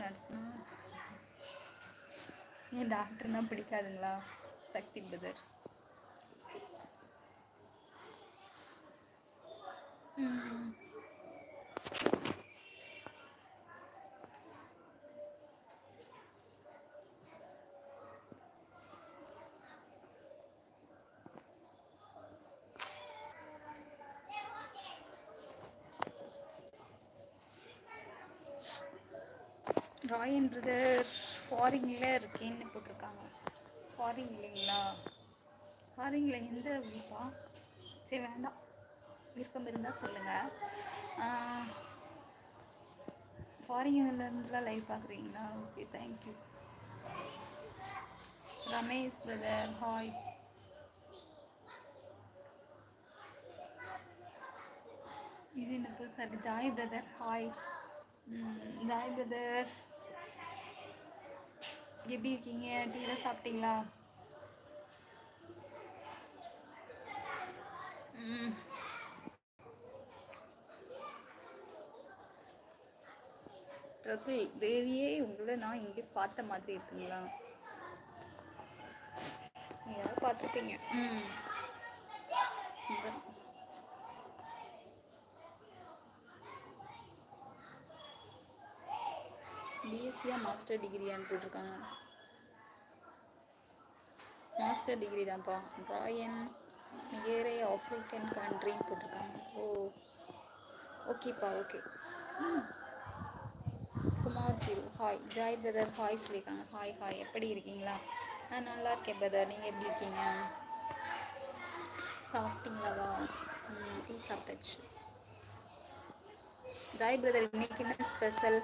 நர்ஸ்னா ஏன் டாக்டர்னா பிடிக்காதுங்களா? சக்தி பிரதர். ராயன் பிரதர் ஃபாரின்ல இருக்கேன்னு போட்டிருக்காங்க. ஃபாரின் இல்லைங்களா? ஃபாரிங்கில் எந்த ஊருப்பா சரி வேண்டாம். விருப்பம் இருந்தால் சொல்லுங்கள் ஃபாரின்லேருந்துலாம் லைவ் பார்க்குறீங்களா? Okay thank you Ramesh brother hi இது என்ன புதுசாக இருக்குது Joy brother hi Joy brother எப்படி இருக்கீங்க? டீலாம் சாப்பிட்டீங்களா? ம். ரகுல் தேவியே உங்களை நான் இங்கே பார்த்த மாதிரி இருக்குங்களா? யாரும் பார்த்துருப்பீங்க. ம். பிஎஸ்சியா மாஸ்டர் டிகிரியான்னு போட்டிருக்காங்க மாஸ்டர் டிகிரி தான்ப்பா. ராயன் நிகேரே ஆஃப்ரிக்கன் கண்ட்ரின்னு போட்டிருக்காங்க. ஓ ஓகேப்பா okay Kumar Thiru hi Joy brother hi சொல்லியிருக்காங்க. ஹாய் ஹாய் எப்படி இருக்கீங்களா? நான் நல்லா இருக்கேன் பிரதர் நீங்கள் எப்படி இருக்கீங்க? சாப்பிட்டீங்களாவா? டீ சாப்பிட்டாச்சு. ஜாய் பிரதர் இன்னைக்கு என்ன ஸ்பெஷல்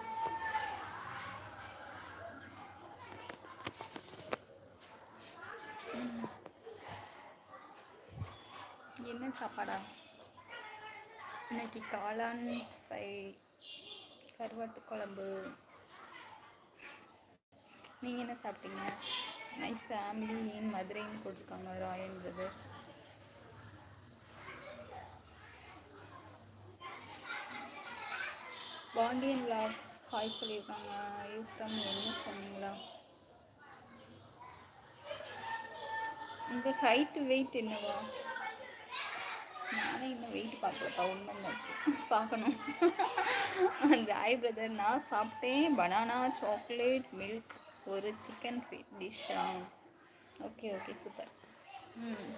என்ன சாப்பாடா? இன்னைக்கு காளான் ஃப்ரை கருவாட்டு குழம்பு. நீங்கள் என்ன சாப்பிட்டீங்க? மை ஃபேமிலி மதுரைன்னு போட்டிருக்காங்க Rayan brother Pandiyan vlogs hi சொல்லியிருக்காங்க. யூ ஃப்ரம் என்ன சொன்னீங்களா? உங்கள் ஹைட்டு வெயிட் என்னவா? ஆனால் இன்னும் வெயிட் பார்க்கலப்பா உண்மையாச்சு பார்க்கணும். ஜாய் பிரதர் நான் சாப்பிட்டேன். பனானா சாக்லேட் மில்க் ஒரு சிக்கன் டிஷ்ஷா ஓகே ஓகே சூப்பர் ம்.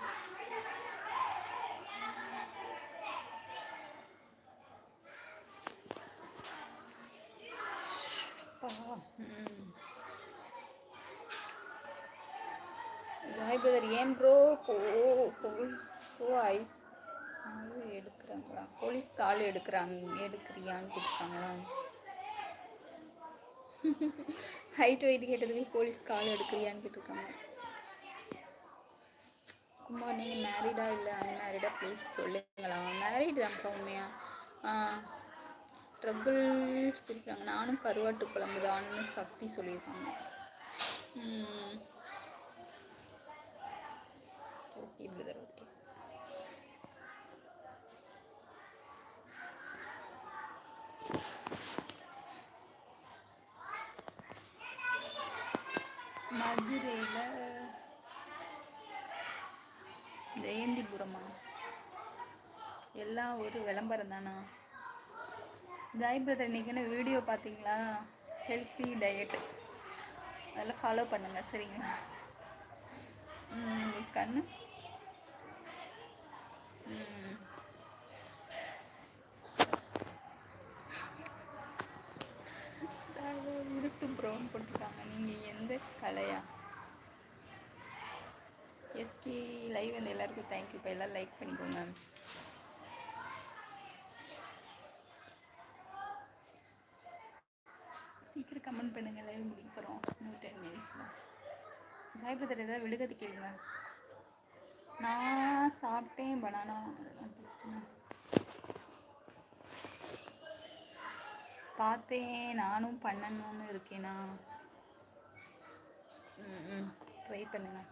ஜாய் பிரதர் ஏன் ப்ரோ கோ ஓ ஐஸ். எடுக்கிறாங்களா போலீஸ் கால் எடுக்கிறாங்க எடுக்கிறியான்னு கொடுத்தாங்களா? ஹைட் வெயிட் கேட்டதுக்கு போலீஸ் கால் எடுக்கிறியான்னு கேட்டிருக்காங்க. குமார் நீங்கள் மேரீடா இல்லை அன்மேரீடா ப்ளீஸ் சொல்லுங்களா? மேரீடு தான்ப்பா உண்மையா? ஆ ட்ரகுள் சிரிக்கிறாங்க. நானும் கருவாட்டு குழம்பு தான்னு சக்தி சொல்லியிருக்காங்க ம் ஓகே பிரதர் ஓகே மதுரையில் ஜெயந்திபுரமா எல்லாம் ஒரு விளம்பரம் தானா? ஜாய் பிரதர் இன்னைக்கு என்ன வீடியோ பார்த்தீங்களா? ஹெல்த்தி டயட் அதெல்லாம் ஃபாலோ பண்ணுங்கள் சரிங்களா? உங்களுக்கு கண்ணு? ப்ரௌன் நீங்கள் எந்த கலையா? எஸ்கே லைவ் வந்து எல்லாருக்கும் தேங்க்யூ இப்போ எல்லாம் லைக் பண்ணிக்கோங்க. சீக்கிரம் கமெண்ட் பண்ணுங்க. லைவ் முடிக்க போகிறோம் இன்னும் டென் மினிட்ஸில் ஜாய் பிரதர் ஏதாவது விடுகதை கேளுங்க. நான் சாப்பிட்டேன் பனானா அதெல்லாம் பார்த்தேன். நானும் பண்ணணும்னு இருக்கேனா? ட்ரை பண்ணுங்கள்